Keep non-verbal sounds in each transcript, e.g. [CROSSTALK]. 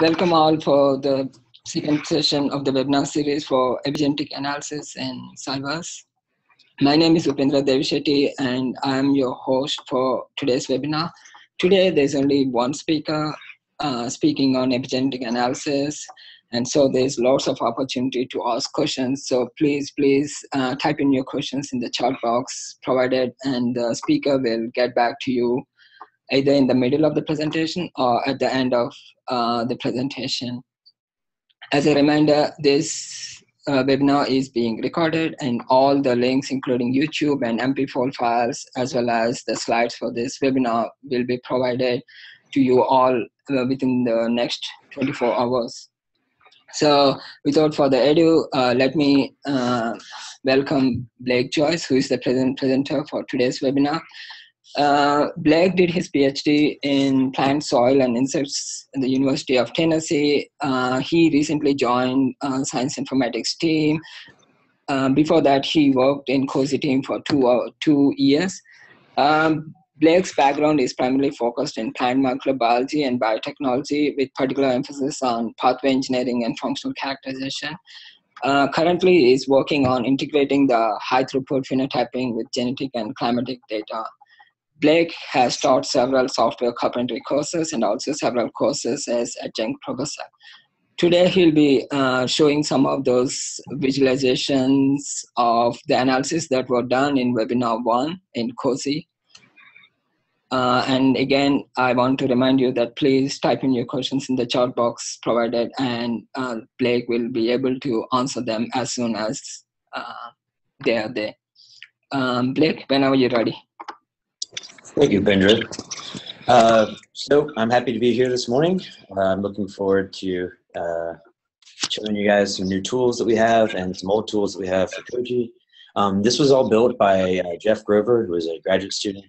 Welcome all for the second session of the webinar series for epigenetic analysis and CyVerse. My name is Upendra Devishetty and I am your host for today's webinar. Today there's only one speaker uh, speaking on epigenetic analysis and so there's lots of opportunity to ask questions. So please, please uh, type in your questions in the chat box provided and the speaker will get back to you either in the middle of the presentation or at the end of uh, the presentation. As a reminder, this uh, webinar is being recorded and all the links including YouTube and MP4 files as well as the slides for this webinar will be provided to you all uh, within the next 24 hours. So without further ado, uh, let me uh, welcome Blake Joyce, who is the present presenter for today's webinar. Uh, Blake did his PhD in plant soil and insects at the University of Tennessee. Uh, he recently joined uh, Science Informatics team. Um, before that, he worked in COSI team for two, uh, two years. Um, Blake's background is primarily focused in plant molecular biology and biotechnology, with particular emphasis on pathway engineering and functional characterization. Uh, currently, is working on integrating the high throughput phenotyping with genetic and climatic data. Blake has taught several software carpentry courses and also several courses as adjunct professor. Today he'll be uh, showing some of those visualizations of the analysis that were done in webinar one in COSI. Uh, and again, I want to remind you that please type in your questions in the chat box provided and uh, Blake will be able to answer them as soon as uh, they are there. Um, Blake, whenever you're ready. Thank you, Pendra. Uh, so I'm happy to be here this morning. Uh, I'm looking forward to uh, showing you guys some new tools that we have and some old tools that we have for CoGe. Um, this was all built by uh, Jeff Grover, who is a graduate student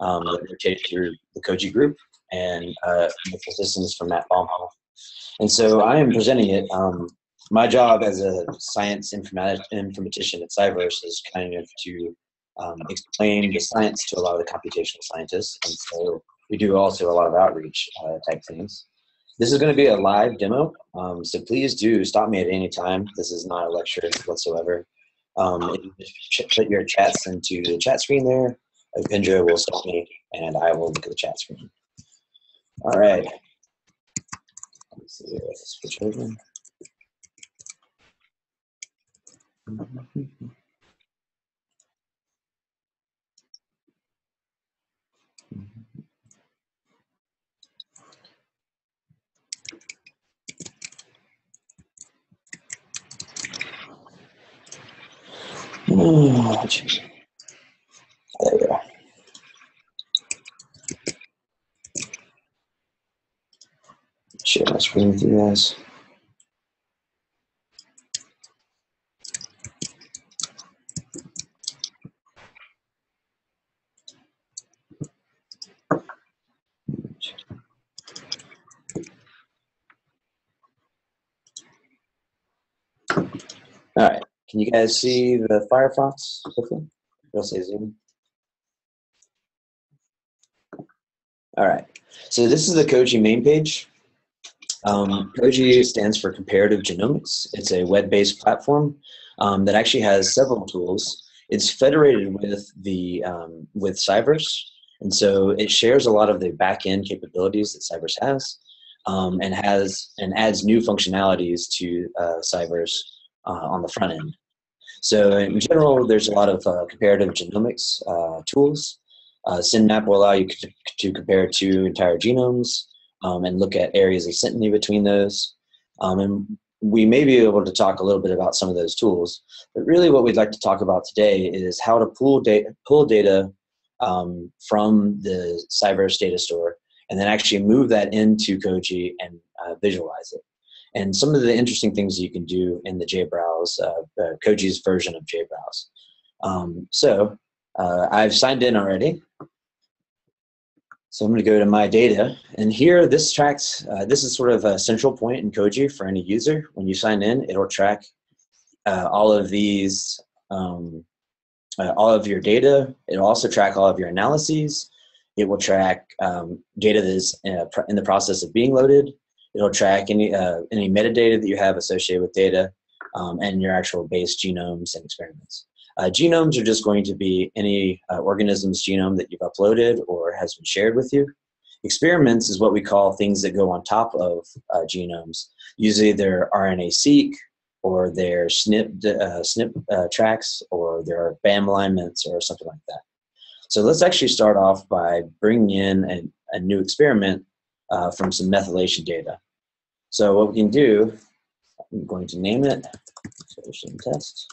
um, that rotated through the CoGe group, and uh, with assistance from Matt Bomhoff. And so I am presenting it. Um, my job as a science informatician at CyVerse is kind of to um, explain the science to a lot of the computational scientists. And so we do also a lot of outreach uh, type things. This is going to be a live demo, um, so please do stop me at any time. This is not a lecture whatsoever. Um, put your chats into the chat screen there. Pendra will stop me, and I will look at the chat screen. All right. Let me see. Switch over. Oh, my screen you guys. All right. Can you guys see the Firefox? It'll say Zoom. All right. So this is the CoGe main page. Um, CoGe stands for Comparative Genomics. It's a web-based platform um, that actually has several tools. It's federated with the um, with CyVerse, and so it shares a lot of the back-end capabilities that CyVerse has, um, and has and adds new functionalities to uh, CyVerse uh, on the front end. So in general, there's a lot of uh, comparative genomics uh, tools. Uh, SynMap will allow you to, compare two entire genomes um, and look at areas of synteny between those. Um, and we may be able to talk a little bit about some of those tools. But really what we'd like to talk about today is how to pull data, pull data um, from the CyVerse data store and then actually move that into CoGe and uh, visualize it and some of the interesting things you can do in the JBrowse, uh, uh, CoGe's version of JBrowse. Um, so uh, I've signed in already. So I'm going to go to my data, and here this tracks. Uh, this is sort of a central point in CoGe for any user. When you sign in, it'll track uh, all of these, um, uh, all of your data. It'll also track all of your analyses. It will track um, data that is in, in the process of being loaded It'll track any uh, any metadata that you have associated with data um, and your actual base genomes and experiments. Uh, genomes are just going to be any uh, organism's genome that you've uploaded or has been shared with you. Experiments is what we call things that go on top of uh, genomes. Usually they're RNA-seq or their SNP, uh, SNP uh, tracks or their BAM alignments or something like that. So let's actually start off by bringing in a, a new experiment uh, from some methylation data. So what we can do, I'm going to name it test.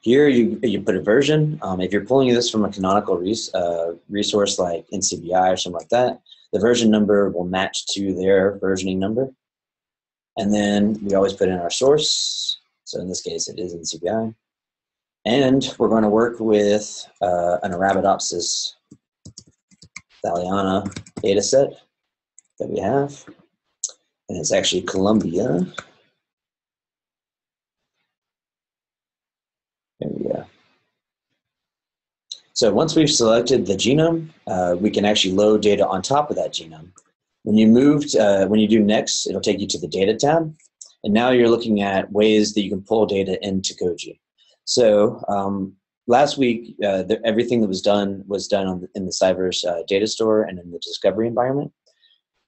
Here you, you put a version. Um, if you're pulling this from a canonical res, uh, resource like NCBI or something like that, the version number will match to their versioning number. And then we always put in our source. So in this case, it is NCBI. And we're going to work with uh, an Arabidopsis thaliana data set that we have. And it's actually Columbia. There we go. So once we've selected the genome, uh, we can actually load data on top of that genome. When you move, uh, when you do next, it'll take you to the data tab. And now you're looking at ways that you can pull data into CoGe. So um, last week, uh, the, everything that was done was done the, in the Cyverse uh, data store and in the discovery environment.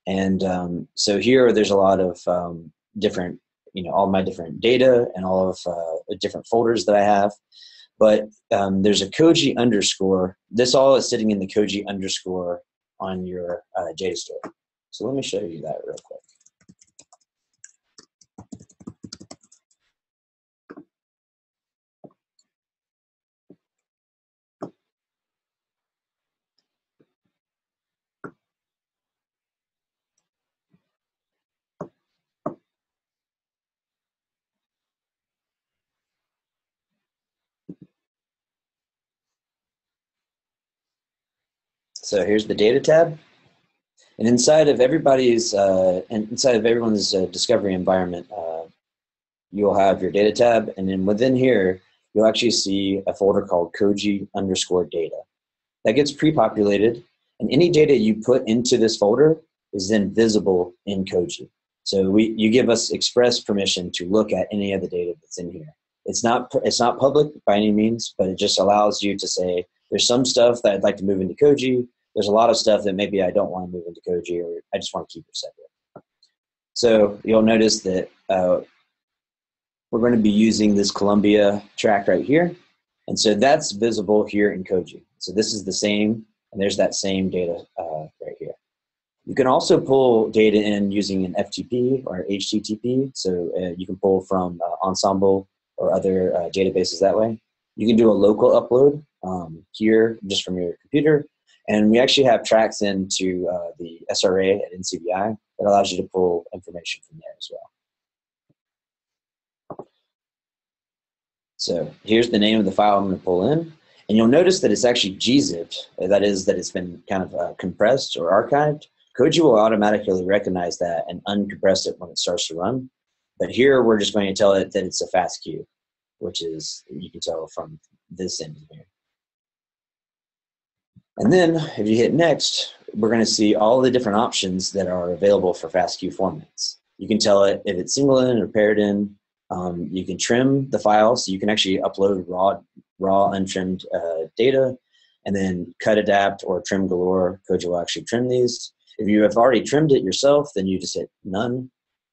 And um, so here, there's a lot of um, different, you know, all my different data and all of uh, different folders that I have. But um, there's a CoGe underscore. This all is sitting in the CoGe underscore on your uh, data store. So let me show you that real quick. So here's the data tab. And inside of everybody's, uh, and inside of everyone's uh, discovery environment, uh, you'll have your data tab. And then within here, you'll actually see a folder called CoGe underscore data. That gets pre-populated. And any data you put into this folder is then visible in CoGe. So we, you give us express permission to look at any of the data that's in here. It's not, it's not public by any means, but it just allows you to say, there's some stuff that I'd like to move into CoGe there's a lot of stuff that maybe I don't want to move into CoGe or I just want to keep it separate. So you'll notice that uh, we're going to be using this Columbia track right here. And so that's visible here in CoGe. So this is the same, and there's that same data uh, right here. You can also pull data in using an FTP or HTTP. So uh, you can pull from uh, Ensembl or other uh, databases that way. You can do a local upload um, here just from your computer, and we actually have tracks into uh, the SRA at NCBI that allows you to pull information from there as well. So here's the name of the file I'm going to pull in. And you'll notice that it's actually gzipped. That is that it's been kind of uh, compressed or archived. CoGe will automatically recognize that and uncompress it when it starts to run. But here we're just going to tell it that it's a FASTQ, which is, you can tell from this end here. And then if you hit next, we're going to see all the different options that are available for FASTQ formats. You can tell it if it's single in or paired in. Um, you can trim the file, so you can actually upload raw, raw untrimmed uh, data, and then cutadapt or Trim Galore. CoGe will actually trim these. If you have already trimmed it yourself, then you just hit none.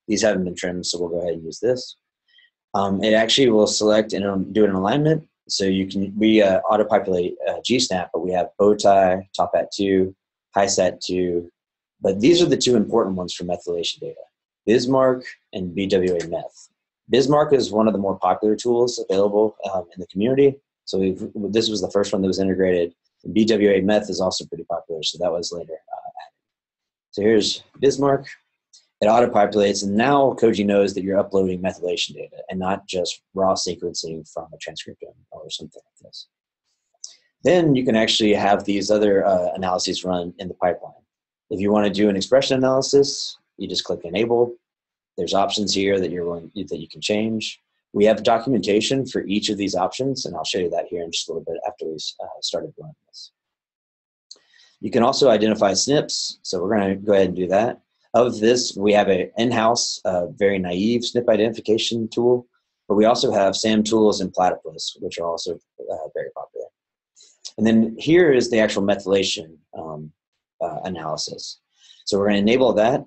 These haven't been trimmed, so we'll go ahead and use this. Um, it actually will select and um, do an alignment so you can we uh, auto populate uh, GSNAP, but we have bowtie, TopHat two, HiSat two, but these are the two important ones for methylation data: Bismark and BWA Meth. Bismark is one of the more popular tools available um, in the community. So this was the first one that was integrated. BWA Meth is also pretty popular, so that was later uh, added. So here's Bismark it auto-populates, and now CoGe knows that you're uploading methylation data and not just raw sequencing from a transcriptome or something like this. Then you can actually have these other uh, analyses run in the pipeline. If you want to do an expression analysis, you just click Enable. There's options here that you're going, that you can change. We have documentation for each of these options, and I'll show you that here in just a little bit after we uh, started running this. You can also identify SNPs, so we're going to go ahead and do that. Of this, we have an in-house, uh, very naive SNP identification tool, but we also have SAMtools and Platypus, which are also uh, very popular. And then here is the actual methylation um, uh, analysis. So we're going to enable that.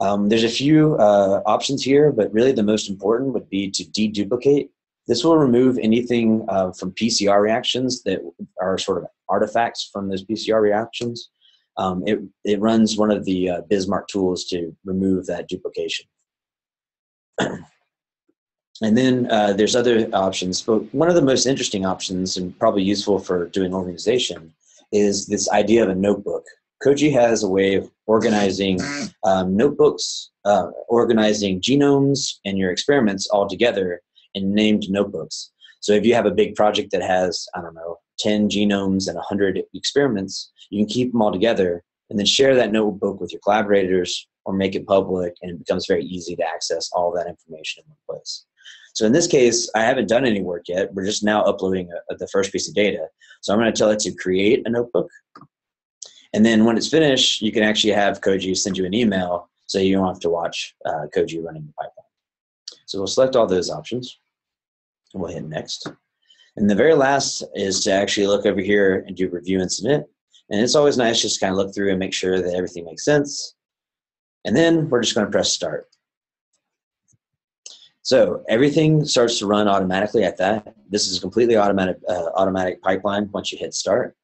Um, there's a few uh, options here, but really the most important would be to deduplicate. This will remove anything uh, from PCR reactions that are sort of artifacts from those PCR reactions. Um, it, it runs one of the uh, Bismark tools to remove that duplication. [CLEARS THROAT] and then uh, there's other options, but one of the most interesting options and probably useful for doing organization is this idea of a notebook. CoGe has a way of organizing um, notebooks, uh, organizing genomes and your experiments all together in named notebooks. So if you have a big project that has, I don't know, 10 genomes and 100 experiments, you can keep them all together and then share that notebook with your collaborators or make it public and it becomes very easy to access all that information in one place. So in this case, I haven't done any work yet. We're just now uploading a, a, the first piece of data. So I'm going to tell it to create a notebook and then when it's finished, you can actually have CoGe send you an email so you don't have to watch uh, CoGe running the pipeline. So we'll select all those options and we'll hit next. And the very last is to actually look over here and do review and submit. And it's always nice just kind of look through and make sure that everything makes sense. And then we're just going to press start. So everything starts to run automatically at that. This is a completely automatic, uh, automatic pipeline once you hit start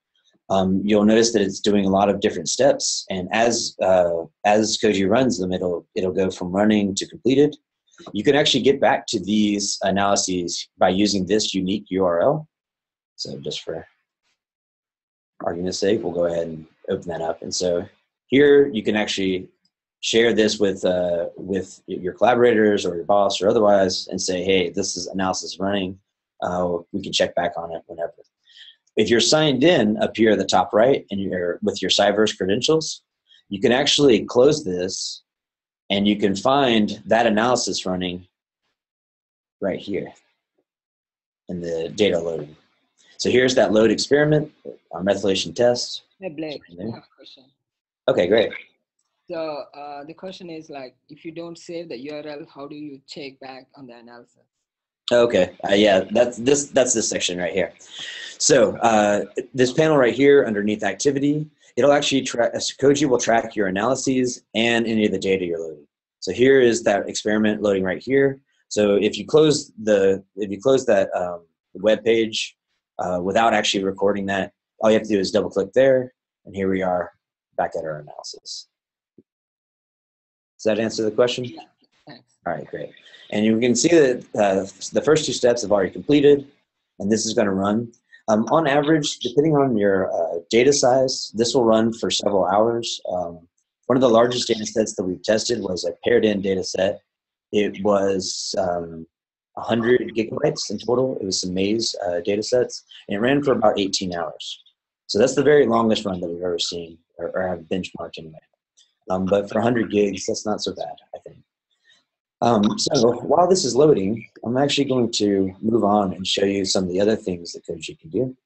um, you'll notice that it's doing a lot of different steps. And as uh, as CoGe runs them, it'll it'll go from running to completed. You can actually get back to these analyses by using this unique URL. So just for argument's sake, we'll go ahead and open that up. And so here you can actually share this with uh, with your collaborators or your boss or otherwise, and say, hey, this is analysis running. Uh, we can check back on it whenever. If you're signed in up here at the top right and you're with your Cyverse credentials, you can actually close this and you can find that analysis running right here in the data loading. So here's that load experiment, our methylation test. Hey Blake, I have a question. Okay, great. So uh, the question is like, if you don't save the URL, how do you check back on the analysis? Okay, uh, yeah, that's this that's this section right here. So uh, this panel right here underneath activity, it'll actually track, CoGe will track your analyses and any of the data you're loading. So here is that experiment loading right here. So if you close the if you close that um, web page uh, without actually recording that, all you have to do is double click there, and here we are back at our analysis. Does that answer the question? Yeah, thanks. All right, great. And you can see that uh, the first two steps have already completed, and this is going to run. Um, on average, depending on your uh, data size, this will run for several hours. Um, one of the largest data sets that we've tested was a paired in data set. It was um, 100 gigabytes in total. It was some maize uh, data sets, and it ran for about 18 hours. So that's the very longest run that we've ever seen, or, or have benchmarked anyway. Um, but for 100 gigs, that's not so bad, I think. Um, so while this is loading, I'm actually going to move on and show you some of the other things that CoGe can do.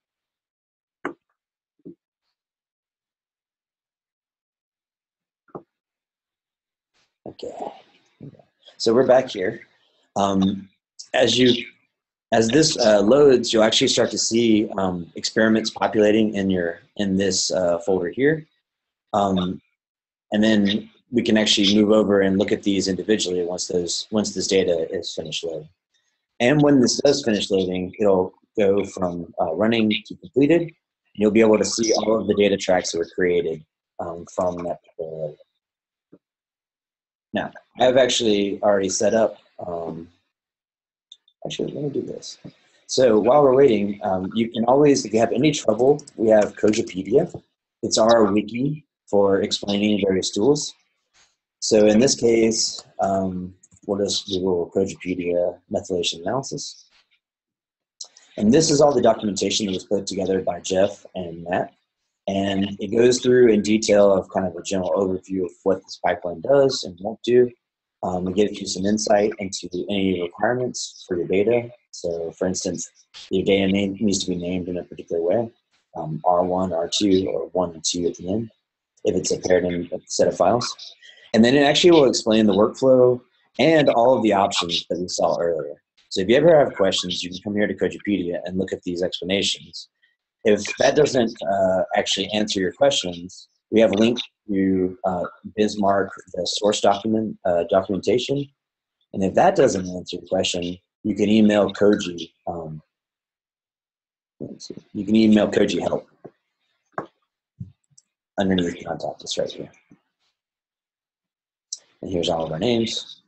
Okay, so we're back here. Um, as you, as this uh, loads, you'll actually start to see um, experiments populating in your in this uh, folder here, um, and then we can actually move over and look at these individually once those once this data is finished loading. And when this does finish loading, it'll go from uh, running to completed. And you'll be able to see all of the data tracks that were created um, from that particular. Now, I've actually already set up, um, actually, let me do this. So while we're waiting, um, you can always, if you have any trouble, we have CoGepedia. It's our wiki for explaining various tools. So in this case, um, we'll just Google CoGepedia methylation analysis. And this is all the documentation that was put together by Jeff and Matt. And it goes through in detail of kind of a general overview of what this pipeline does and won't do. Um, it gives you some insight into any requirements for your data. So for instance, your data name needs to be named in a particular way, um, R1, R2, or 1 and 2 at the end, if it's a paired set of files. And then it actually will explain the workflow and all of the options that we saw earlier. So if you ever have questions, you can come here to CoGepedia and look at these explanations. If that doesn't uh, actually answer your questions, we have a link to uh, Bismark, the source document uh, documentation. And if that doesn't answer your question, you can email CoGe. Um, you can email CoGe help underneath contact us right here. And here's all of our names.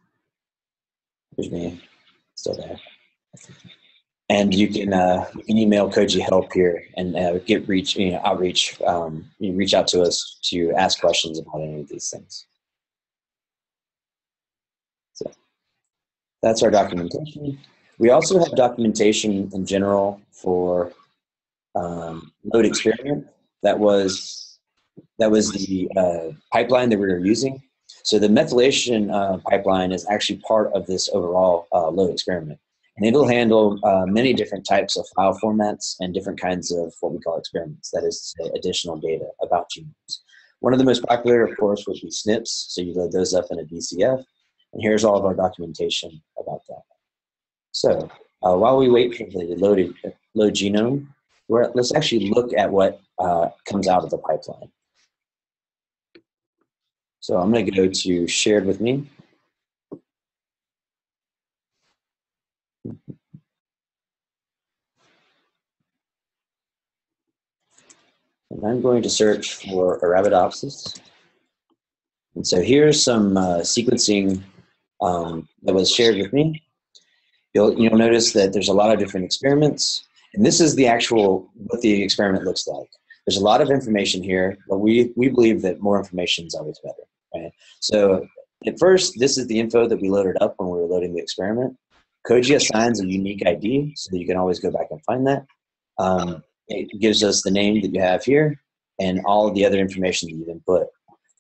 Here's me, still there. And you can uh, you can email CoGe help here and uh, get reach you know outreach. Um, you reach out to us to ask questions about any of these things. So that's our documentation. We also have documentation in general for um, load experiment. That was that was the uh, pipeline that we were using. So the methylation uh, pipeline is actually part of this overall uh, load experiment. And it'll handle uh, many different types of file formats and different kinds of what we call experiments, that is to say, additional data about genomes. One of the most popular, of course, would be SNPs. So you load those up in a VCF. And here's all of our documentation about that. So uh, while we wait for the loaded, load genome, let's actually look at what uh, comes out of the pipeline. So I'm going to go to shared with me. And I'm going to search for Arabidopsis. And so here's some uh, sequencing um, that was shared with me. You'll, you'll notice that there's a lot of different experiments. And this is the actual, what the experiment looks like. There's a lot of information here, but we, we believe that more information is always better. Right? So at first, this is the info that we loaded up when we were loading the experiment. CoGe assigns a unique ID, so that you can always go back and find that. Um, it gives us the name that you have here and all the other information that you've input.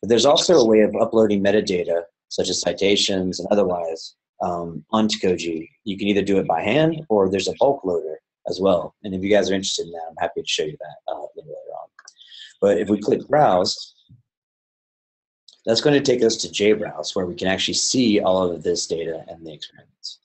But there's also a way of uploading metadata, such as citations and otherwise, um, onto CoGe. You can either do it by hand or there's a bulk loader as well. And if you guys are interested in that, I'm happy to show you that uh, later on. But if we click Browse, that's going to take us to JBrowse, where we can actually see all of this data and the experiments.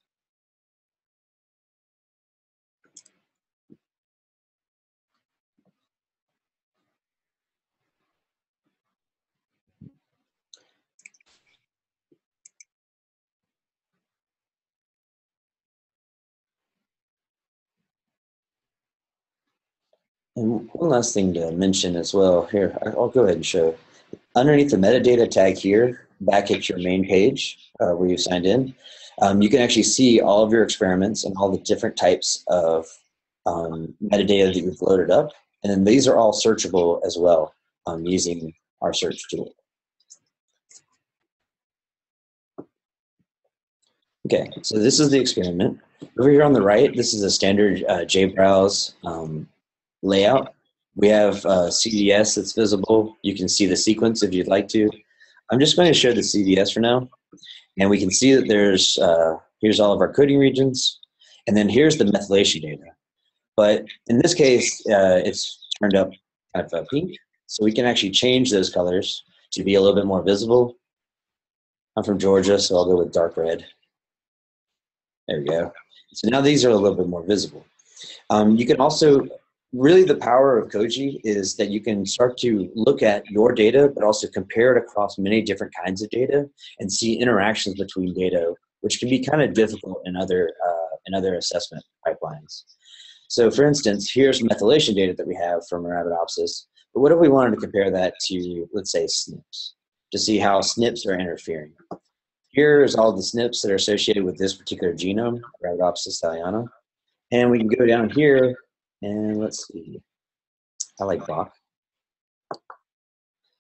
And one last thing to mention as well here, I'll go ahead and show. Underneath the metadata tag here, back at your main page uh, where you signed in, um, you can actually see all of your experiments and all the different types of um, metadata that you've loaded up. And then these are all searchable as well um, using our search tool. Okay, so this is the experiment. Over here on the right, this is a standard uh, JBrowse um, layout. We have uh, CDS that's visible. You can see the sequence if you'd like to. I'm just going to show the CDS for now. And we can see that there's, uh, here's all of our coding regions. And then here's the methylation data. But in this case, uh, it's turned up kind of pink. So we can actually change those colors to be a little bit more visible. I'm from Georgia, so I'll go with dark red. There we go. So now these are a little bit more visible. Um, you can also really the power of CoGe is that you can start to look at your data, but also compare it across many different kinds of data and see interactions between data, which can be kind of difficult in other, uh, in other assessment pipelines. So for instance, here's methylation data that we have from Arabidopsis, but what if we wanted to compare that to, let's say, SNPs, to see how SNPs are interfering? Here's all the SNPs that are associated with this particular genome, Arabidopsis thaliana. And we can go down here and let's see. I like Bach.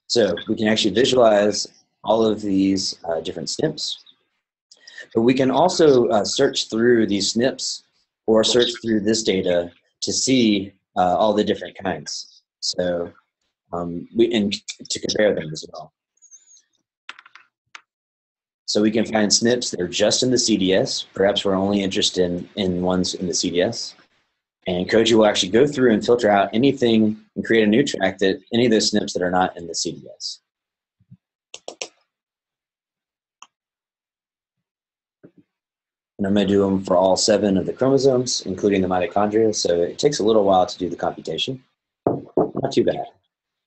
So we can actually visualize all of these uh, different SNPs. But we can also uh, search through these SNPs or search through this data to see uh, all the different kinds. So um, we and to compare them as well. So we can find SNPs that are just in the CDS. Perhaps we're only interested in, in ones in the CDS. And CoGe will actually go through and filter out anything and create a new track that any of the SNPs that are not in the CDS. And I'm going to do them for all seven of the chromosomes, including the mitochondria. So it takes a little while to do the computation. Not too bad.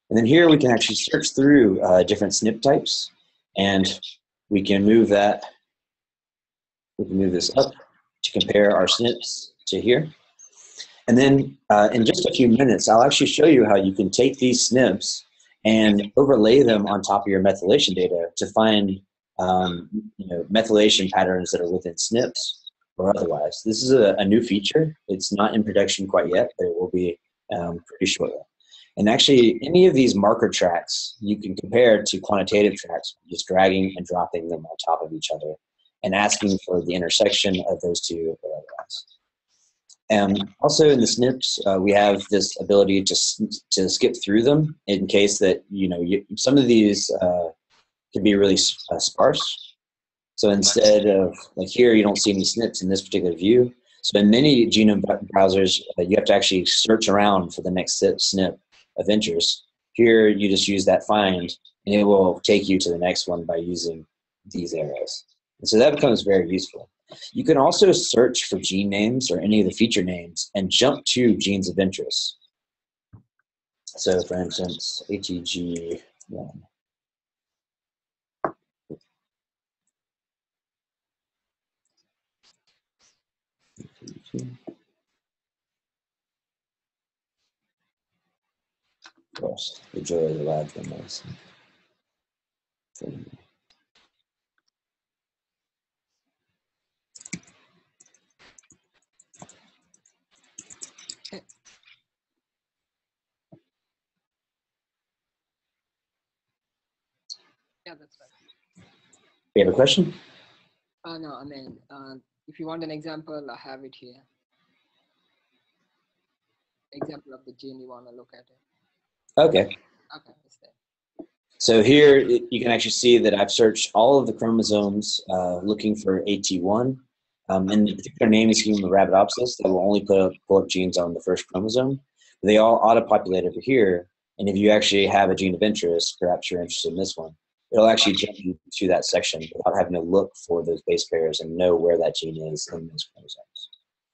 And then here we can actually search through uh, different SNP types. And we can move that, we can move this up to compare our SNPs to here. And then uh, in just a few minutes, I'll actually show you how you can take these SNPs and overlay them on top of your methylation data to find um, you know, methylation patterns that are within SNPs or otherwise. This is a, a, new feature. It's not in production quite yet, but it will be um, pretty shortly. And actually, any of these marker tracks you can compare to quantitative tracks, just dragging and dropping them on top of each other and asking for the intersection of those two or otherwise. And also in the SNPs, uh, we have this ability to, to skip through them in case that, you know, you, some of these uh, can be really uh, sparse. So instead of, like here, you don't see any SNPs in this particular view. So in many genome browsers, uh, you have to actually search around for the next SNP of interest. Here, you just use that find, and it will take you to the next one by using these arrows. And so that becomes very useful. You can also search for gene names or any of the feature names and jump to genes of interest. So for instance, ATG1. Of course, the joy of the lab. You have a question? Uh, no, I mean, uh, if you want an example, I have it here. Example of the gene you want to look at it. Okay. Okay, it's there. So here you can actually see that I've searched all of the chromosomes uh, looking for AT1. Um, in the particular naming scheme of Arabidopsis, that will only put up, pull up genes on the first chromosome. They all auto-populate over here. And if you actually have a gene of interest, perhaps you're interested in this one, it'll actually jump you to that section without having to look for those base pairs and know where that gene is in those chromosomes.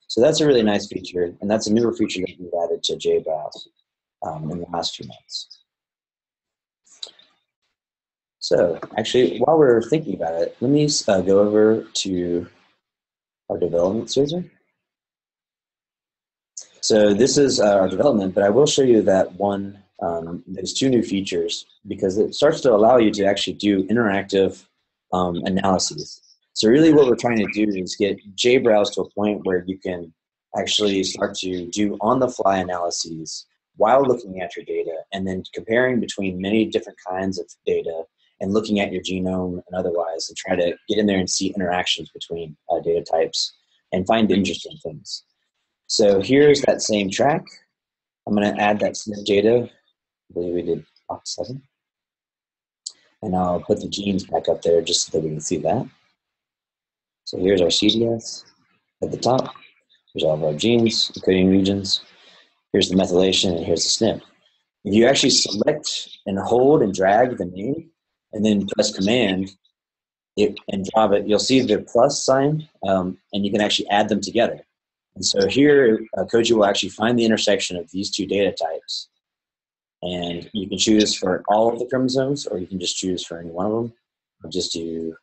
So that's a really nice feature, and that's a newer feature that we've added to JBrowse um, in the last few months. So actually, while we're thinking about it, let me uh, go over to our development server. So this is uh, our development, but I will show you that one um, there's two new features because it starts to allow you to actually do interactive um, analyses. So really what we're trying to do is get JBrowse to a point where you can actually start to do on-the-fly analyses while looking at your data and then comparing between many different kinds of data and looking at your genome and otherwise and try to get in there and see interactions between uh, data types and find interesting things. So here's that same track. I'm going to add that SNP data I believe we did box seven. And I'll put the genes back up there just so that we can see that. So here's our CDS at the top. Here's all of our genes, encoding regions. Here's the methylation, and here's the SNP. If you actually select and hold and drag the name, and then press Command it, and drop it, you'll see the plus sign, um, and you can actually add them together. And so here, uh, CoGe will actually find the intersection of these two data types and you can choose for all of the chromosomes, or you can just choose for any one of them. I'll just do,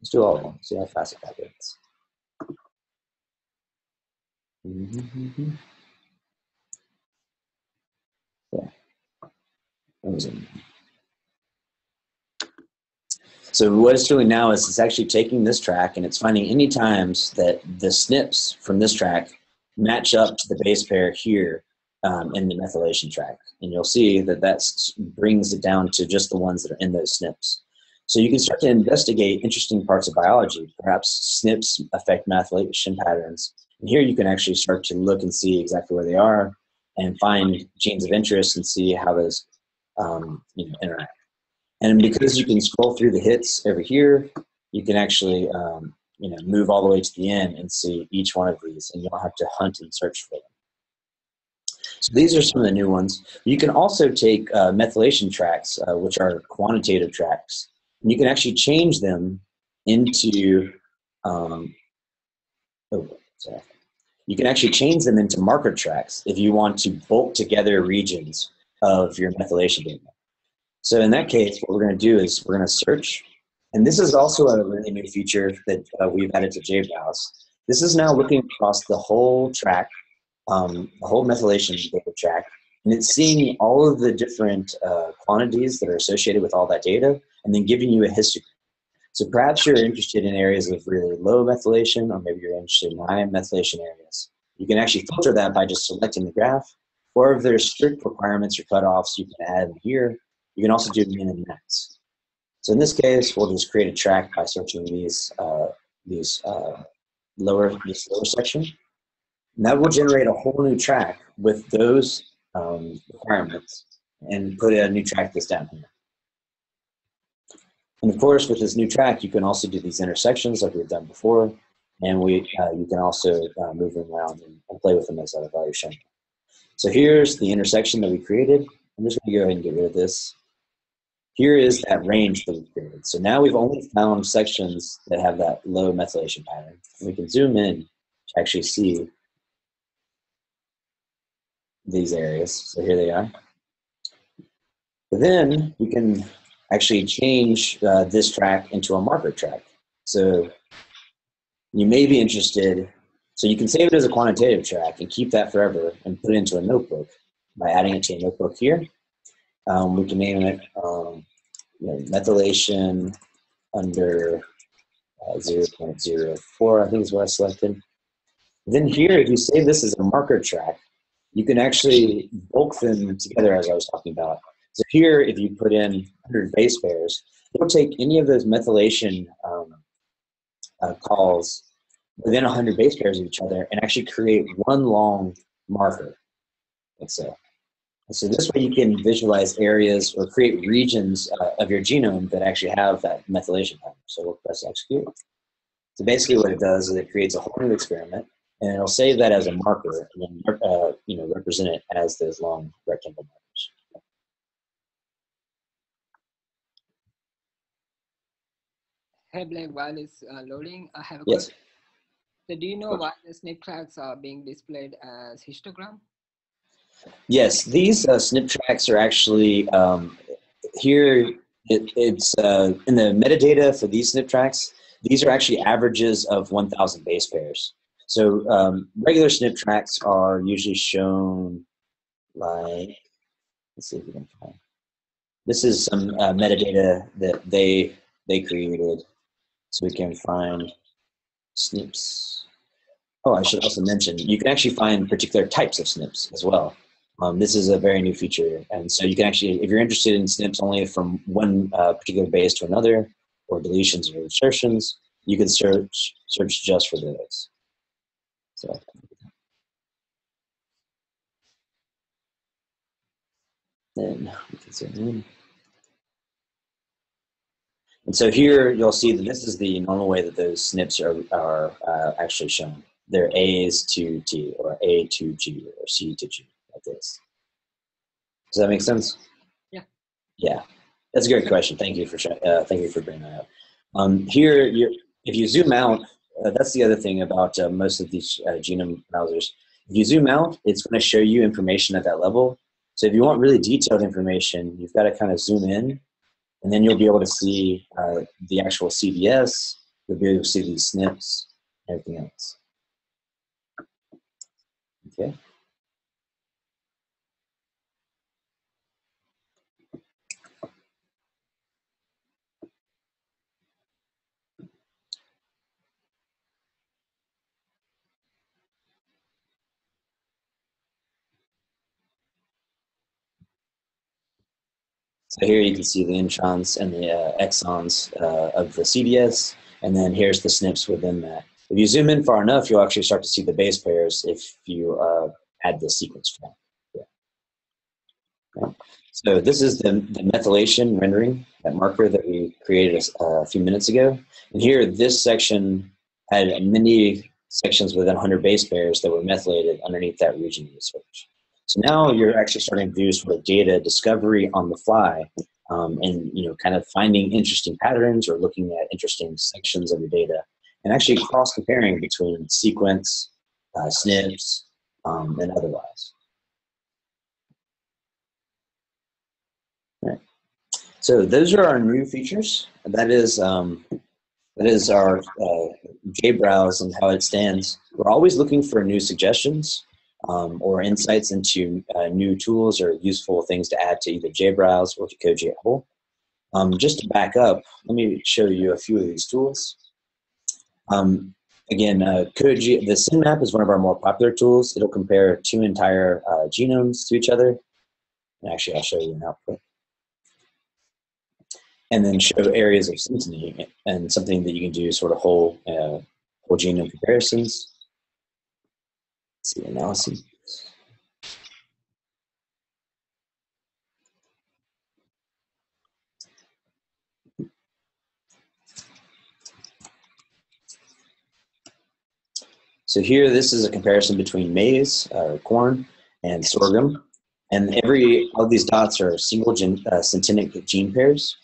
let's do all of them. See how fast it calculates. Mm-hmm. Yeah. So what it's doing now is it's actually taking this track and it's finding any times that the SNPs from this track match up to the base pair here um, in the methylation track. And you'll see that that brings it down to just the ones that are in those SNPs. So you can start to investigate interesting parts of biology. Perhaps SNPs affect methylation patterns. And here you can actually start to look and see exactly where they are and find genes of interest and see how those um, you know, interact. And because you can scroll through the hits over here, you can actually um, you know, move all the way to the end and see each one of these, and you don't have to hunt and search for them. So these are some of the new ones. You can also take uh, methylation tracks, uh, which are quantitative tracks, and you can actually change them into um, oh, sorry. You can actually change them into marker tracks if you want to bulk together regions of your methylation data. So in that case, what we're going to do is we're going to search, and this is also a really new feature that uh, we've added to JBrowse. This is now looking across the whole track, um, the whole methylation data track, and it's seeing all of the different uh, quantities that are associated with all that data, and then giving you a histogram. So perhaps you're interested in areas of really low methylation, or maybe you're interested in high methylation areas. You can actually filter that by just selecting the graph, or if there's strict requirements or cutoffs, you can add them here. You can also do min and max. So in this case, we'll just create a track by searching these uh, these uh, lower this lower section. And that will generate a whole new track with those um, requirements and put a new track that's down here. And of course, with this new track, you can also do these intersections like we've done before, and we uh, you can also uh, move them around and, and, play with them as I've already shown. So here's the intersection that we created. I'm just going to go ahead and get rid of this. Here is that range that we created. So now we've only found sections that have that low methylation pattern. We can zoom in to actually see these areas. So here they are. But then we can actually change uh, this track into a marker track. So you may be interested, so you can save it as a quantitative track and keep that forever and put it into a notebook by adding it to a notebook here. Um, we can name it um, you know, methylation under uh, 0.04, I think is what I selected. Then here, if you save this as a marker track, you can actually bulk them together as I was talking about. So here, if you put in 100 base pairs, it'll take any of those methylation um, uh, calls within 100 base pairs of each other and actually create one long marker, let's say. so this way you can visualize areas or create regions uh, of your genome that actually have that methylation pattern. So we'll press execute. So basically what it does is it creates a whole new experiment and it'll save that as a marker and then uh, you know represent it as those long rectangle markers. Hey Blake, while it's uh, loading, I have a yes. question. So do you know why the SNP tracks are being displayed as histogram? Yes, these uh, SNP tracks are actually um, here. It, it's uh, in the metadata for these SNP tracks. These are actually averages of 1,000 base pairs. So um, regular SNP tracks are usually shown like, let's see if we can find. This is some uh, metadata that they they created, so we can find SNPs. Oh, I should also mention you can actually find particular types of SNPs as well. Um, this is a very new feature, and so you can actually, if you're interested in SNPs only from one uh, particular base to another, or deletions or insertions, you can search search just for those. So. Then we can zoom in. And so here you'll see that this is the normal way that those SNPs are, are uh, actually shown. They're A's to T or A to G or C to G like this. Does that make sense? Yeah. Yeah, that's a great question. Thank you for uh, thank you for bringing that up. Um, here, if you zoom out, uh, that's the other thing about uh, most of these uh, genome browsers. If you zoom out, it's going to show you information at that level. So if you want really detailed information, you've got to kind of zoom in, and then you'll be able to see uh, the actual CDS. You'll be able to see these SNPs, everything else. Okay. So here you can see the introns and the uh, exons uh, of the CDS, and then here's the SNPs within that. If you zoom in far enough, you'll actually start to see the base pairs if you uh, add the sequence track. Yeah. So this is the, the methylation rendering, that marker that we created a, a few minutes ago. And here, this section had many sections within 100 base pairs that were methylated underneath that region research. So now you're actually starting to do sort of data discovery on the fly, um, and you know, kind of finding interesting patterns or looking at interesting sections of your data, and actually cross comparing between sequence, uh, SNPs, um, and otherwise. Right. So those are our new features. That is um, that is our uh, JBrowse and how it stands. We're always looking for new suggestions um, or insights into uh, new tools or useful things to add to either JBrowse or to CoGe whole. Um, just to back up, let me show you a few of these tools. Um, again, uh, the SynMap is one of our more popular tools. It'll compare two entire uh, genomes to each other. And actually, I'll show you an output. And then show areas of synteny and something that you can do sort of whole, uh, whole genome comparisons. So here, this is a comparison between maize, uh, corn, and sorghum. And every of these dots are single gen, uh, syntenic gene pairs.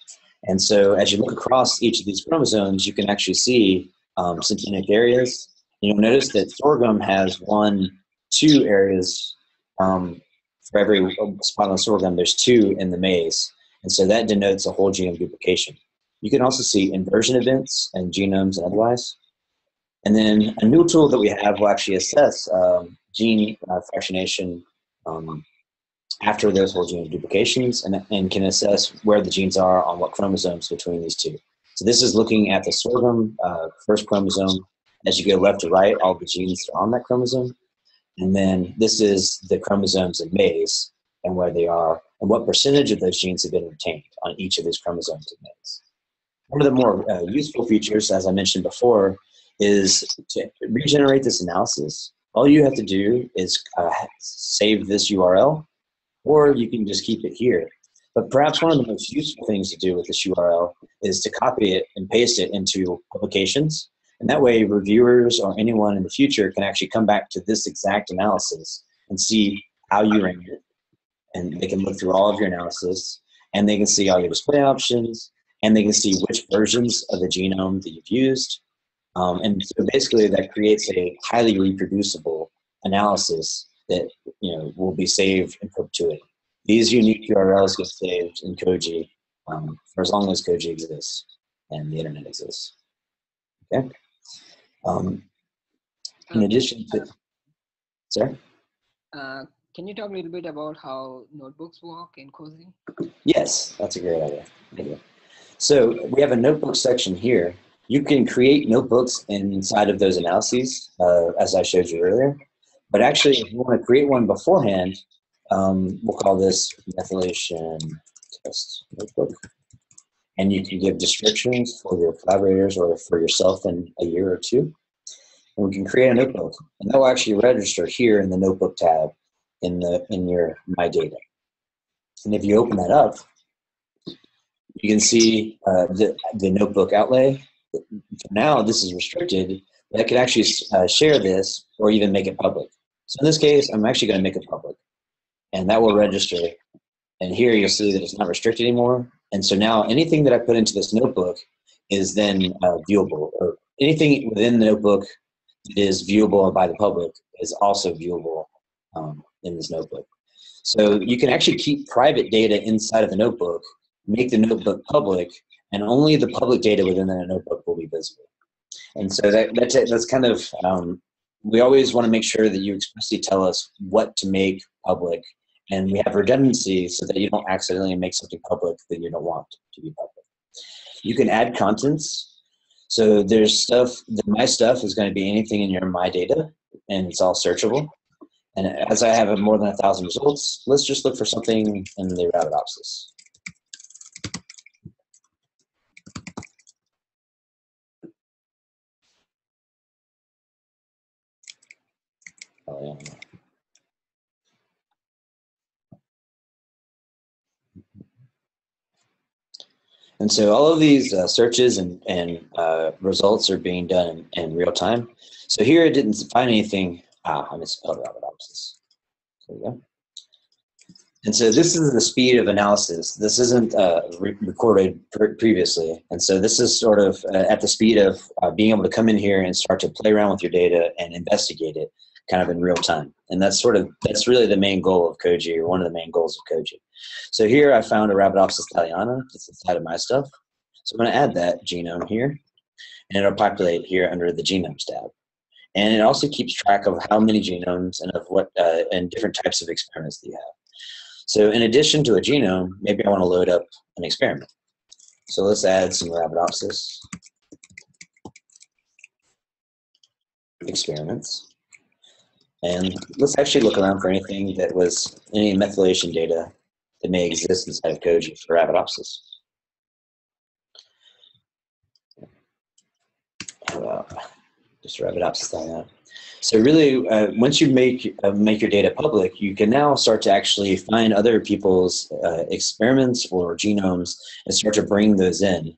And so as you look across each of these chromosomes, you can actually see um, syntenic areas. You'll notice that sorghum has one, two areas um, for every spot on sorghum. There's two in the maize. And so that denotes a whole genome duplication. You can also see inversion events and genomes and otherwise. And then a new tool that we have will actually assess um, gene uh, fractionation um, after those whole genome duplications and, and can assess where the genes are on what chromosomes between these two. So this is looking at the sorghum uh, first chromosome. As you go left to right, all the genes are on that chromosome. And then this is the chromosomes of maize and where they are and what percentage of those genes have been retained on each of these chromosomes of maize. One of the more uh, useful features, as I mentioned before, is to regenerate this analysis. All you have to do is uh, save this URL, or you can just keep it here. But perhaps one of the most useful things to do with this URL is to copy it and paste it into publications. And that way, reviewers or anyone in the future can actually come back to this exact analysis and see how you rank it. And they can look through all of your analysis, and they can see all your display options, and they can see which versions of the genome that you've used, um, and so basically that creates a highly reproducible analysis that you know will be saved in perpetuity. These unique URLs get saved in CoGe um, for as long as CoGe exists and the internet exists. Okay. Um, in addition to, sir? Uh, can you talk a little bit about how notebooks work in CoGe? Yes, that's a great idea. So we have a notebook section here you can create notebooks inside of those analyses, uh, as I showed you earlier. But actually, if you want to create one beforehand, um, we'll call this methylation test notebook. And you can give descriptions for your collaborators or for yourself in a year or two. And we can create a notebook. And that will actually register here in the notebook tab in the in your My Data. And if you open that up, you can see uh, the, the notebook outlay For now this is restricted, but I could actually uh, share this or even make it public. So in this case, I'm actually going to make it public, and that will register. And here you'll see that it's not restricted anymore. And so now anything that I put into this notebook is then uh, viewable, or anything within the notebook that is viewable by the public is also viewable um, in this notebook. So you can actually keep private data inside of the notebook, make the notebook public, and only the public data within that notebook will be visible. And so that, that's it. That's kind of um, we always want to make sure that you expressly tell us what to make public, and we have redundancy so that you don't accidentally make something public that you don't want to be public. You can add contents. So there's stuff. My stuff is going to be anything in your my data, and it's all searchable. And as I have more than a thousand results, let's just look for something in the Arabidopsis. Oh, yeah. And so all of these uh, searches and, and uh, results are being done in, in, real time. So here it didn't find anything. Ah, I misspelled Arabidopsis. There we go. And so this is the speed of analysis. This isn't uh, re- recorded pre- previously. And so this is sort of uh, at the speed of uh, being able to come in here and start to play around with your data and investigate it kind of in real time. And that's sort of, that's really the main goal of CoGe or one of the main goals of CoGe. So here I found a Arabidopsis thaliana that's inside of my stuff. So I'm going to add that genome here and it'll populate here under the genomes tab. And it also keeps track of how many genomes and of what, uh, and different types of experiments that you have. So in addition to a genome, maybe I want to load up an experiment. So let's add some Arabidopsis experiments. And let's actually look around for anything that was any methylation data that may exist inside of CoGe for Arabidopsis. Just Arabidopsis thaliana. So really, uh, once you make uh, make your data public, you can now start to actually find other people's uh, experiments or genomes and start to bring those in.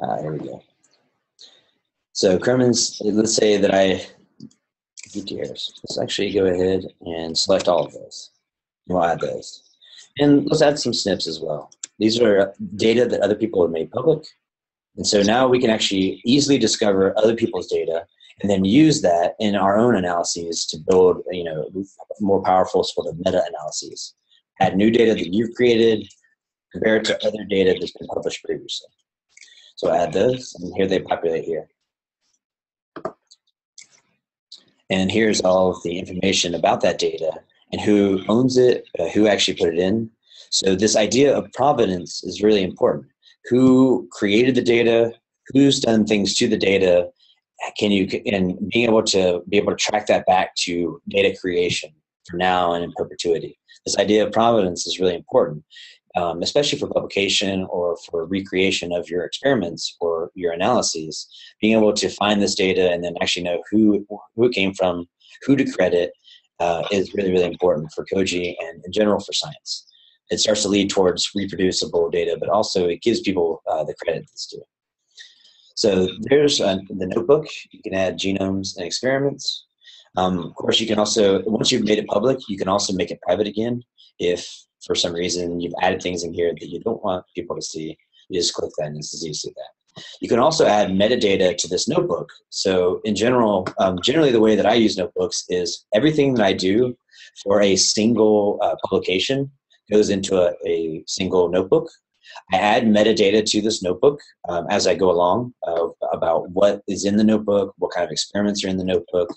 Ah, here we go. So Chromins, let's say that I, let's actually go ahead and select all of those. We'll add those. And let's add some SNPs as well. These are data that other people have made public. And so now we can actually easily discover other people's data and then use that in our own analyses to build, you know, more powerful sort of meta-analyses. Add new data that you've created, compare it to other data that's been published previously. So add those, and here they populate here. And here's all of the information about that data and who owns it, uh, who actually put it in, so this idea of provenance is really important. Who created the data? Who's done things to the data? Can you and being able to be able to track that back to data creation for now and in perpetuity. This idea of provenance is really important, um, especially for publication or for recreation of your experiments or your analyses. Being able to find this data and then actually know who who it came from, who to credit, uh, is really really important for CoGe and in general for science it starts to lead towards reproducible data, but also it gives people uh, the credit that's due. So there's uh, the notebook. You can add genomes and experiments. Um, of course, you can also, once you've made it public, you can also make it private again. If for some reason you've added things in here that you don't want people to see, you just click that and it's easy to see that. You can also add metadata to this notebook. So in general, um, generally the way that I use notebooks is everything that I do for a single uh, publication goes into a, a single notebook. I add metadata to this notebook um, as I go along uh, about what is in the notebook, what kind of experiments are in the notebook.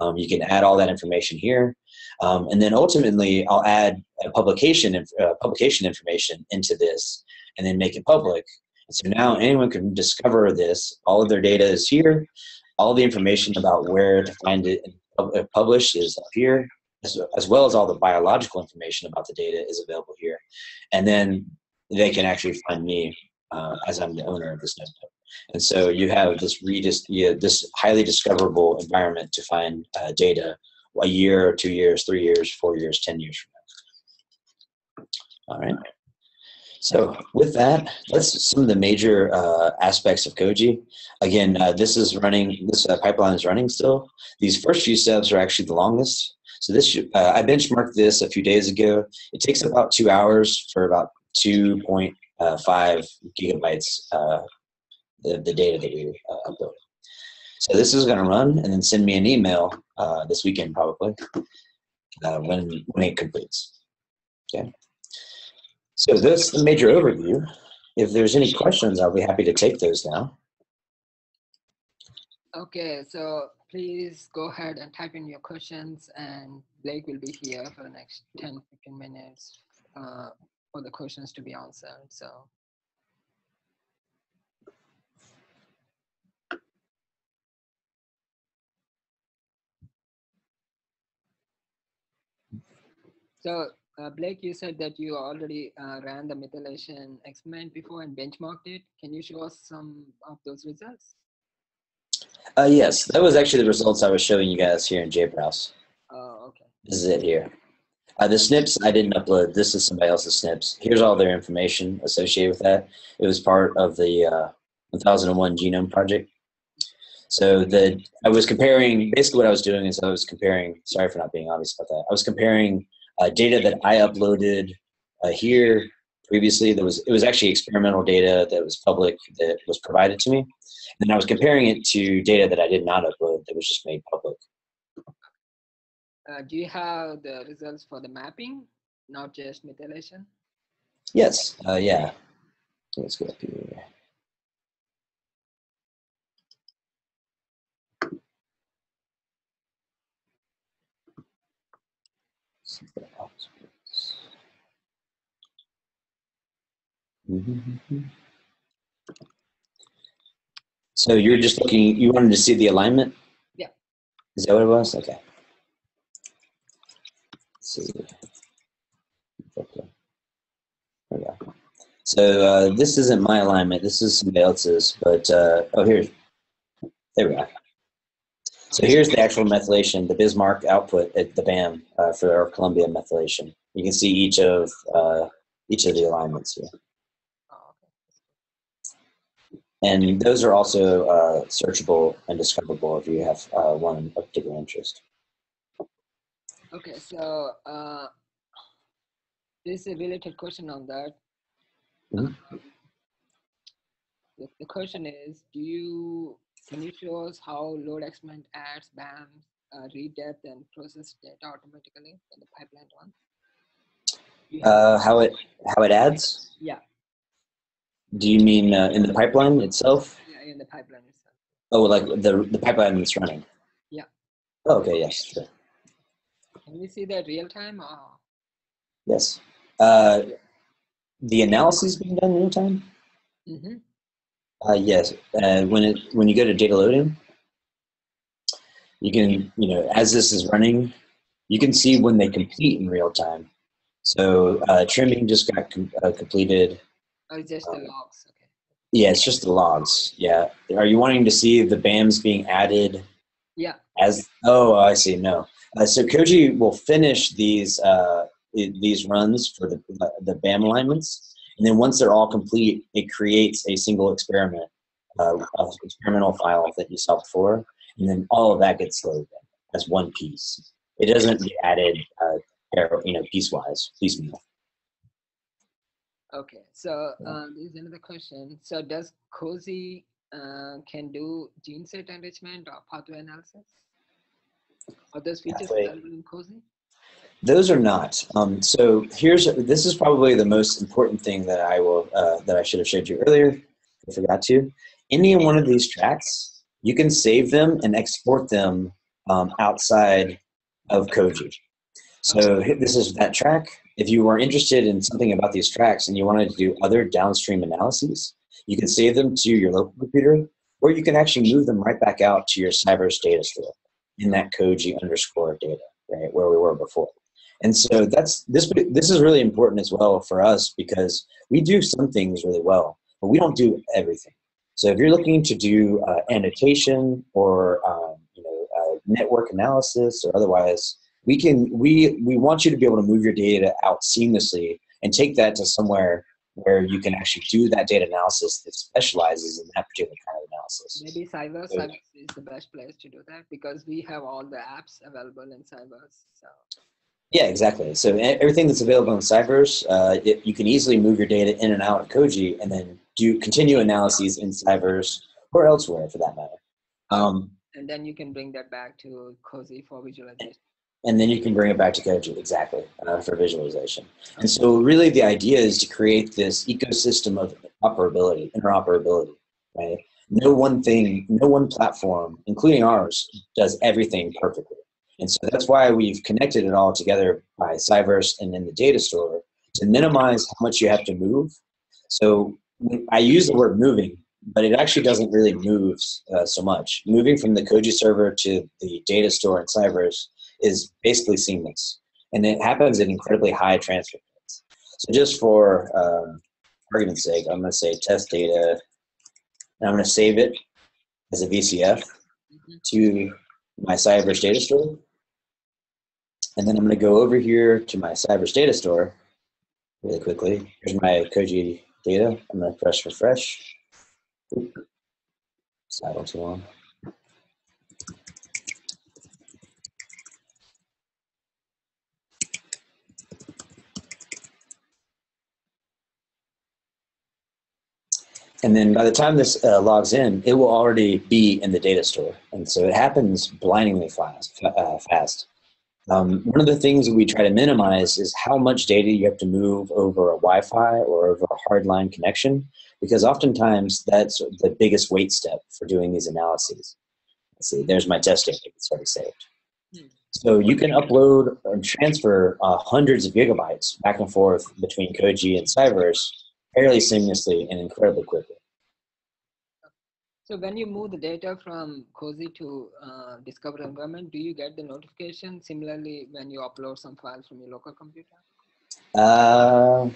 Um, you can add all that information here. Um, and then ultimately, I'll add publication, uh, publication information into this and then make it public. And so now anyone can discover this. All of their data is here. All the information about where to find it and publish is up here as, as well as all the biological information about the data is available here. And then they can actually find me uh, as I'm the owner of this notebook. And so you have this redis, yeah, this highly discoverable environment to find uh, data a year, two years, three years, four years, ten years from now. All right. So with that, that's some of the major uh, aspects of CoGe. Again, uh, this is running. This uh, pipeline is running still. These first few steps are actually the longest. So this, uh, I benchmarked this a few days ago. It takes about two hours for about 2.5 gigabytes uh, the, data that we uh, upload. So this is going to run and then send me an email uh, this weekend probably uh, when when it completes. Okay. So that's the major overview. If there's any questions, I'll be happy to take those now. Okay, so please go ahead and type in your questions and Blake will be here for the next 10, 15 minutes uh, for the questions to be answered. So. So uh, Blake, you said that you already uh, ran the methylation experiment before and benchmarked it. Can you show us some of those results? Uh, yes, that was actually the results I was showing you guys here in JBrowse. Oh, okay. This is it here. Uh, the SNPs I didn't upload. This is somebody else's SNPs. Here's all their information associated with that. It was part of the uh, 1001 Genome Project. So the I was comparing basically what I was doing is I was comparing. Sorry for not being obvious about that. I was comparing uh, data that I uploaded uh, here previously. There was it was actually experimental data that was public that was provided to me, and I was comparing it to data that I did not upload that was just made public. Uh, do you have the results for the mapping, not just methylation? Yes. Uh, yeah. Let's go up here. So you're just looking, you wanted to see the alignment? Yeah. Is that what it was? Okay. Let's see. Okay. There we go. So uh, this isn't my alignment. This is somebody else's. But uh, oh, here, there we go. So here's the actual methylation, the Bismark output at the BAM uh, for our Columbia methylation. You can see each of uh, each of the alignments here, Oh, and those are also uh, searchable and discoverable if you have uh, one of particular interest. Okay, so uh, this is a related question on that. Mhm. The, the question is, do you can you show us how load experiment adds BAM uh, read depth and process data automatically in the pipeline one? Uh, how it how it adds? yeah, Do you mean uh, in the pipeline itself? yeah, in the pipeline itself. Oh, like the the pipeline that's running. Yeah. Oh, okay. Yes. Sure. Can we see that real time or? Yes. Uh, the analysis being done real time. Mm-hmm. Uh, yes. Uh, when it when you go to data loading, you can you know as this is running, you can see when they complete in real time. So uh, trimming just got com- uh, completed. Or just the Um, logs? Okay. Yeah, it's just the logs. Yeah. Are you wanting to see the BAMs being added Yeah. as? Oh, I see. No. Uh, so CoGe will finish these uh, these runs for the the BAM alignments, and then once they're all complete, it creates a single experiment, uh, experimental file that you saw before, and then all of that gets loaded in as one piece. It doesn't get added, uh, you know, piecewise, piecemeal. Okay, so Yeah. uh, there's another question. So does CoGe uh, can do gene set enrichment or pathway analysis? Are those features available in CoGe? Those are not. Um, so here's this is probably the most important thing that I will uh, that I should have showed you earlier. I forgot to. Any one of these tracks, you can save them and export them um, outside of CoGe. So this is that track. If you were interested in something about these tracks and you wanted to do other downstream analyses, you can save them to your local computer, or you can actually move them right back out to your CyVerse data store in that CoGe underscore data, right where we were before. And so that's this. This is really important as well for us because we do some things really well, but we don't do everything. So if you're looking to do uh, annotation or um, you know uh, network analysis or otherwise, we can we we want you to be able to move your data out seamlessly and take that to somewhere where you can actually do that data analysis that specializes in that particular kind of analysis. Maybe Cyber So- is the best place to do that because we have all the apps available in Cyber. So Yeah, exactly. So everything that's available in CyVerse, uh, it, you can easily move your data in and out of CoGe, and then do continue analyses in CyVerse or elsewhere for that matter. Um, and then you can bring that back to CoGe for visualization. and then you can bring it back to CoGe, exactly, uh, for visualization. And so, really, the idea is to create this ecosystem of operability, interoperability. Right? No one thing, no one platform, including ours, does everything perfectly. And so that's why we've connected it all together by CyVerse and in the data store to minimize how much you have to move. So I use the word moving, but it actually doesn't really move uh, so much. Moving from the CoGe server to the data store in CyVerse is basically seamless, and it happens at incredibly high transfer rates. So just for um, argument's sake, I'm going to say test data, and I'm going to save it as a VCF Mhm. to my CyVerse data store. And then I'm going to go over here to my CyVerse data store really quickly. Here's my CoGe data. I'm going to press refresh. Cycle too long. And then by the time this uh, logs in, it will already be in the data store. And so it happens blindingly fast. Uh, fast. Um, one of the things that we try to minimize is how much data you have to move over a Wi-Fi or over a hardline connection, because oftentimes that's the biggest wait step for doing these analyses. Let's see, there's my test data. It's already saved. Hmm. So you can upload and transfer uh, hundreds of gigabytes back and forth between CoGe and CyVerse fairly seamlessly and incredibly quickly. So when you move the data from CoGe to uh, Discover environment, do you get the notification similarly when you upload some files from your local computer? Uh,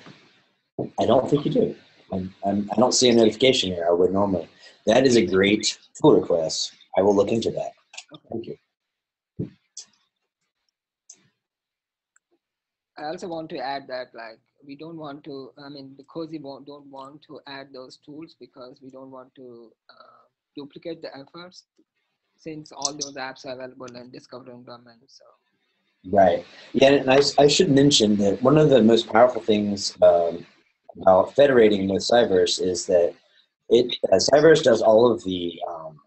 I don't think you do. I'm, I'm, I do not see a notification here. I would normally. That is a great pull request. I will look into that. Okay. Thank you. I also want to add that like we don't want to, I mean, because we won't, don't want to add those tools because we don't want to uh, duplicate the efforts since all those apps are available in Discover environment. So. Right. Yeah, and I, I should mention that one of the most powerful things um, about federating with CyVerse is that it uh, CyVerse does all of the um,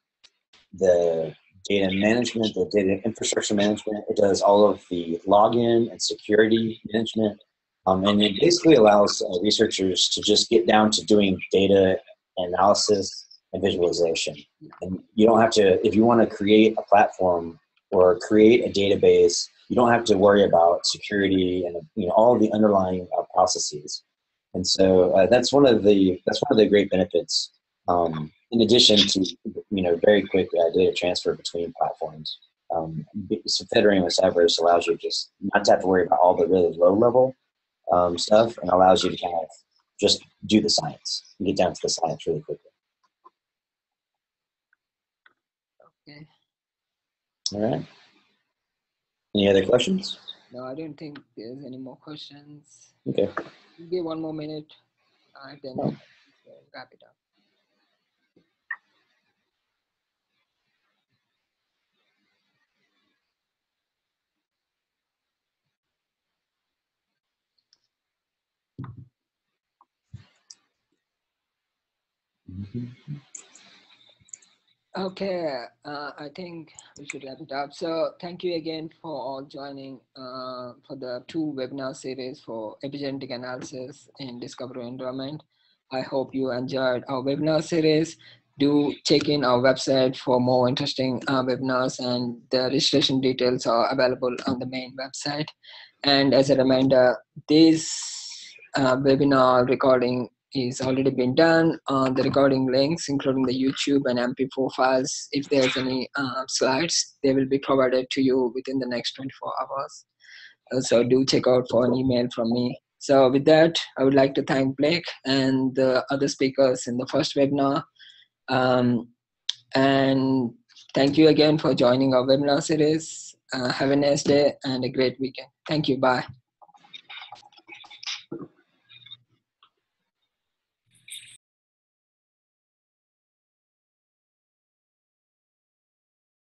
the data management, the data infrastructure management. It does all of the login and security management. Um, and it basically allows uh, researchers to just get down to doing data analysis and visualization. And you don't have to, if you want to create a platform or create a database, you don't have to worry about security and you know all the underlying uh, processes. And so uh, that's one of the that's one of the great benefits. Um, in addition to you know very quick uh, data transfer between platforms, um, so federating with CyVerse allows you just not to have to worry about all the really low level um, stuff, and allows you to kind of just do the science and get down to the science really quickly. Okay. All right. Any other questions? No, I don't think there's any more questions. Okay. Give one more minute, uh, then oh. wrap it up. Okay, uh, I think we should wrap it up. So thank you again for all joining uh, for the two webinar series for epigenetic analysis in Discovery Environment. I hope you enjoyed our webinar series. Do check in our website for more interesting uh, webinars and the registration details are available on the main website. And as a reminder, this uh, webinar recording is already been done. Uh, the recording links, including the YouTube and MP4 files, if there's any uh, slides, they will be provided to you within the next 24 hours. Uh, so do check out for an email from me. So with that, I would like to thank Blake and the other speakers in the first webinar. Um, and thank you again for joining our webinar series. Uh, have a nice day and a great weekend. Thank you. Bye.